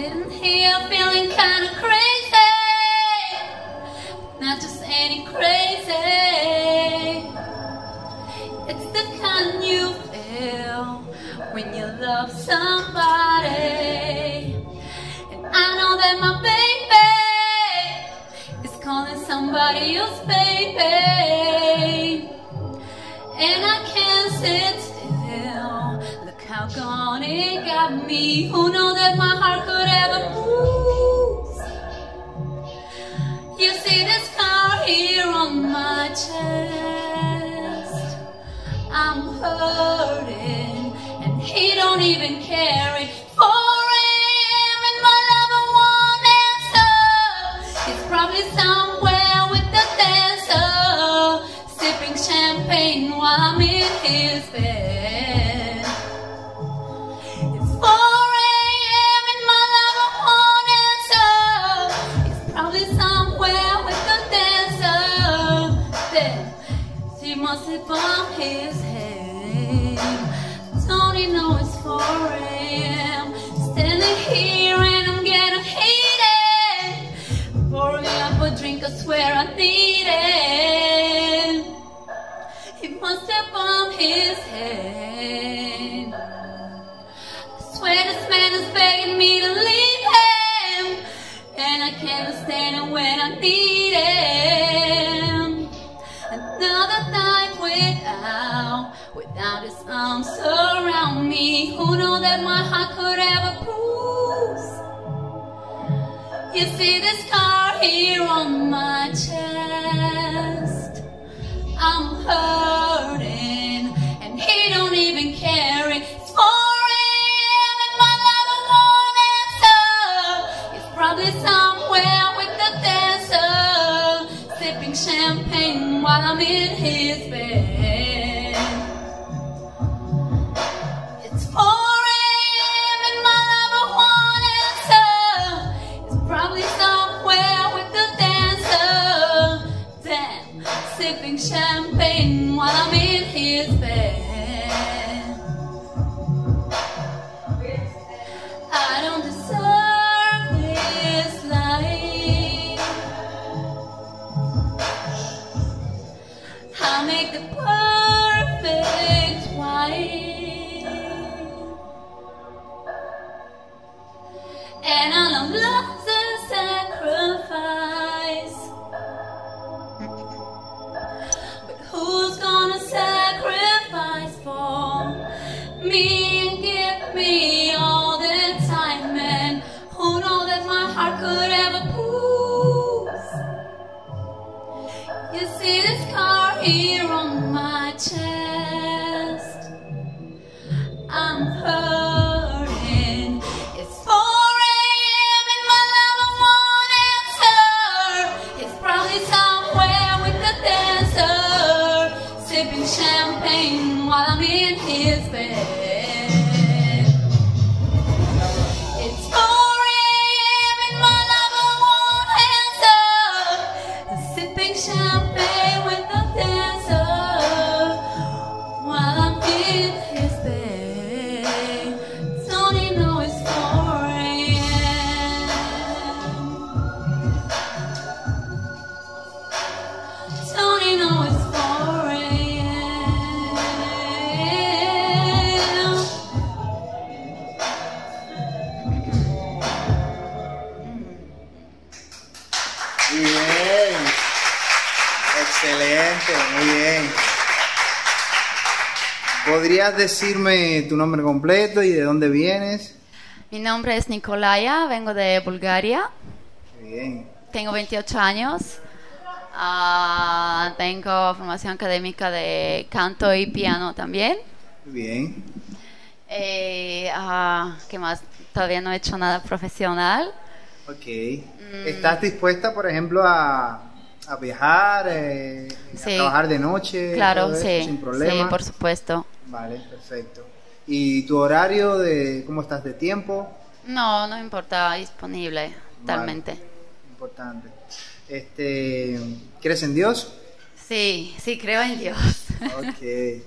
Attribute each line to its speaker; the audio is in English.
Speaker 1: Sitting here feeling kind of crazy. Not just any crazy. It's the kind you feel when you love somebody. And I know that my baby is calling somebody else baby. And I can't sit still. Look how gone it got me. Who know that my heart could see this scar here on my chest. I'm hurting, and he don't even care it for him. And my lover won't answer. He's probably somewhere with the dancer, sipping champagne while I'm in his bed. It's 4 she must have bumped his head. Don't he know it's 4 a.m. Standing here and I'm getting heated. Pour me up a drink, I swear I need it. He must have bumped his head. I swear this man is begging me to leave him, and I can't stand it when I need without, his arms around me. Who know that my heart could ever bruise? You see this scar here on my chest. I'm hurting, and he don't even care. It's 4 a.m. and my lover won't answer. He's probably somewhere with the dancer, sipping champagne while I'm in his bed. I make the perfect wife. And I love love's a sacrifice. But who's gonna sacrifice for me and give me all the time? And who know that my heart could ever bruise? You see this scar here on my chest. I'm hurting. It's 4 a.m. and my lover won't answer. It's probably somewhere with the dancer, sipping champagne while I'm in his bed.
Speaker 2: Muy bien. Excelente, muy bien. ¿Podrías decirme tu nombre completo y de dónde vienes?
Speaker 3: Mi nombre es Nicolaya, vengo de Bulgaria,
Speaker 2: bien.
Speaker 3: tengo 28 años, Ah, tengo formación académica de canto y piano también.
Speaker 2: Bien.
Speaker 3: Eh, ah, ¿Qué más? Todavía no he hecho nada profesional.
Speaker 2: Ok.
Speaker 3: Mm.
Speaker 2: ¿Estás dispuesta, por ejemplo, a, a viajar, eh, a trabajar de noche?
Speaker 3: Claro,
Speaker 2: eso,
Speaker 3: sí,
Speaker 2: Sin problema.
Speaker 3: sí, por supuesto.
Speaker 2: Vale, perfecto. ¿Y tu horario de cómo estás de tiempo?
Speaker 3: No, no importa, disponible, totalmente.
Speaker 2: Importante. Este, ¿Crees en Dios?
Speaker 3: Sí, sí, creo en Dios.
Speaker 2: Ok.